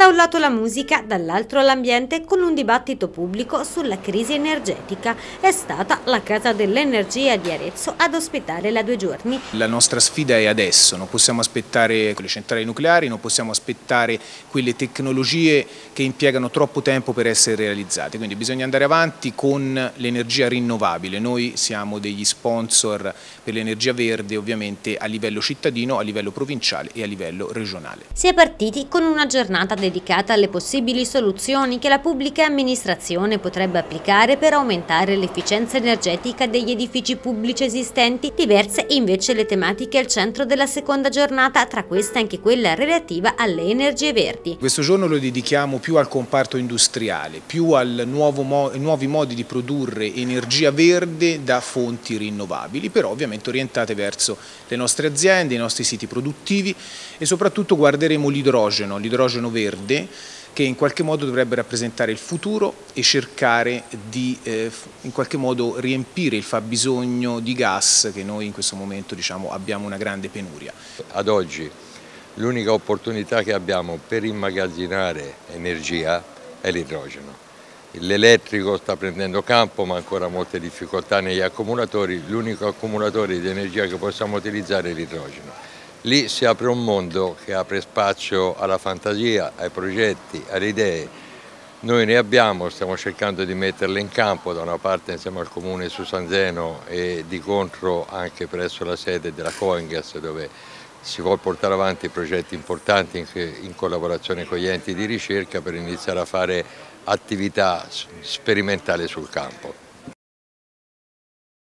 Da un lato la musica, dall'altro l'ambiente, con un dibattito pubblico sulla crisi energetica. È stata la Casa dell'Energia di Arezzo ad ospitare la due giorni. La nostra sfida è adesso, non possiamo aspettare le centrali nucleari, non possiamo aspettare quelle tecnologie che impiegano troppo tempo per essere realizzate, quindi bisogna andare avanti con l'energia rinnovabile. Noi siamo degli sponsor per l'energia verde ovviamente a livello cittadino, a livello provinciale e a livello regionale. Si è partiti con una giornata dedicata alle possibili soluzioni che la pubblica amministrazione potrebbe applicare per aumentare l'efficienza energetica degli edifici pubblici esistenti, diverse invece le tematiche al centro della seconda giornata, tra queste anche quella relativa alle energie verdi. Questo giorno lo dedichiamo più al comparto industriale, più ai mo nuovi modi di produrre energia verde da fonti rinnovabili, però ovviamente orientate verso le nostre aziende, i nostri siti produttivi e soprattutto guarderemo l'idrogeno, l'idrogeno verde che in qualche modo dovrebbe rappresentare il futuro e cercare di eh, in qualche modo riempire il fabbisogno di gas che noi in questo momento diciamo, abbiamo una grande penuria. Ad oggi l'unica opportunità che abbiamo per immagazzinare energia è l'idrogeno. L'elettrico sta prendendo campo ma ancora molte difficoltà negli accumulatori, l'unico accumulatore di energia che possiamo utilizzare è l'idrogeno. Lì si apre un mondo che apre spazio alla fantasia, ai progetti, alle idee. Noi ne abbiamo, stiamo cercando di metterle in campo da una parte insieme al comune su San Zeno e di contro anche presso la sede della Coingas dove si vuole portare avanti progetti importanti in collaborazione con gli enti di ricerca per iniziare a fare attività sperimentali sul campo.